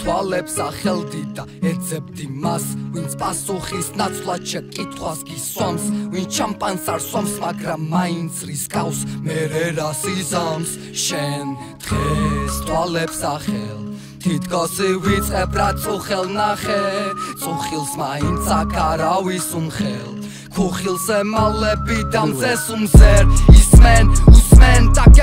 თვალებს ახელდი და ეძებდი მას. ვინც პასუხის ნაცვლად შეკითხვას გისვამს ვინც ჩამპანს არ სვამს მაგრამ მაინც რისკავს მე რას იზამს შენ დღეს თვალებს ახელ. თითქოს ვიწებ რა წუხელ ნახე წუხილს მაინც აქ არავის უმხელ ქუხილს ემალები დამზეს უმზერ ისმენ ისმენ დაგებული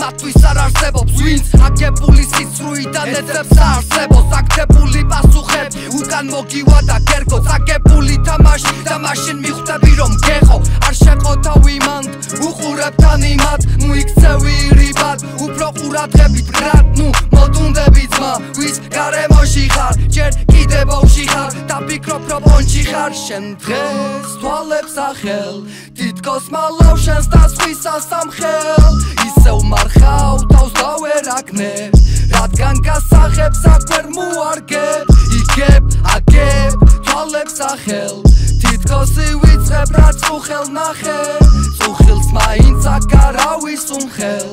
მათვის არ არსებობს ვინც აგებული სიცრუიდან ეძებს არსებობს აქტებული პასუხები უკან მოგივა და კერგო დაგებული თამაში და მაშინ მიხვდები რომ გეხო არ შეყო თავი მანდ უყურებ თან იმად მოიქცევი რიბად. უფრო ყურადღები ბრატ ნუ მოდუნდები ძმა ვის გარემოში ხარ ჯერ კიდე ბავში ხარ და ფიქრობ რომ პონჩი ხარ. შენ დღეს თვალებს ახელ თითქოს მალავ შენს და სხვისას ამ ისევ მარხავ თავს დავერაგნე რადგან გასაღებს აკვერ მოარგებ. იგებ აგებ თვალებს ახელ თითქოს ვიწყებ რაც უხელ ნახე. უხილს მაინც აკარავის უმხელ.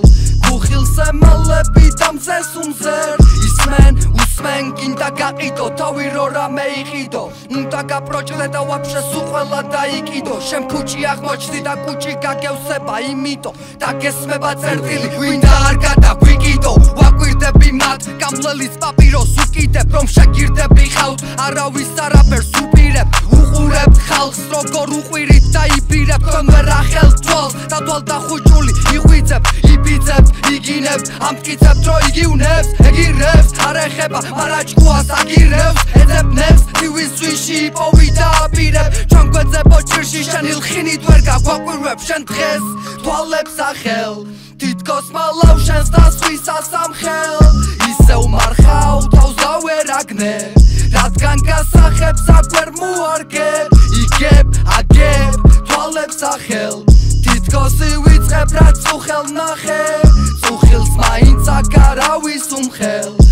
უხილს ემალები დამზეს უმზერ ისმენ უსმენ კინდა გაყიდო თავი რო რამე იყიდო უნდა და ვაფშე სულ ყველა დაიკიდო. შენ ქუჩი აღმოჩდი და ქუჩი გაგევსება იმიტო. და გესმება წერტილი ვინდა არ გადაგვიკიდო. ვაკვირდები მათ გამლელის პაპიროს უკიდებ რომ შეგირდები ხავთ არავის არაფერს უპირებ. უყურებ ხალხს როგორ უყვირით დაიფირებ თქვენ ვერ ახელ თვალს და თვალ და ხუჭული იღვიძებ იბიძებ იგინებ. ამ მტკიცებ რო იგივნებს ეხება მარაჭკუას აგირებს ეძებნებს თივის სვიში იპოვიდა აპირებ ჩვენ გვეძე ბოჭირში შენ ილხინით ვერ გაგვაკვირვებ შენ დღეს თვალებს ახელ. თითქოს მალავ შენს და სხვისას ამხელ ისევ მარხავ თავს დავერაგნე რადგან გასახებს აკვერ მოარგებ იგებ აგებ თვალებს ახელ. თითქოს ვიწყებ რაც უხელ ნახე. უხილს მაინც აკარავის უმხელ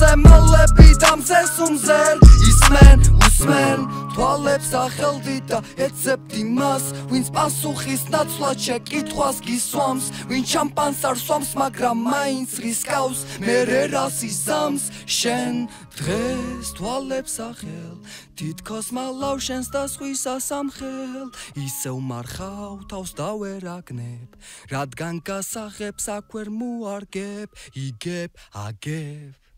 ქუხილს ემალები დამზეს უმზერ ისმენ უსმენ თვალებს ახელდი და ეცებდი მას. ვინც პასუხის ნაცვლად შეკითხვას გისვამს ვინ შამპანს არ სვამს მაგრამ მაინც რისკავს მე რას იზამს? შენ დღეს თვალებს ახელ თითქოს მალავ შენს და სხვისას ამხელ ისევ მარხავ თავს დავერაგნებ რადგან გასაღებს აქვერ მოარგებ იგებ აგებ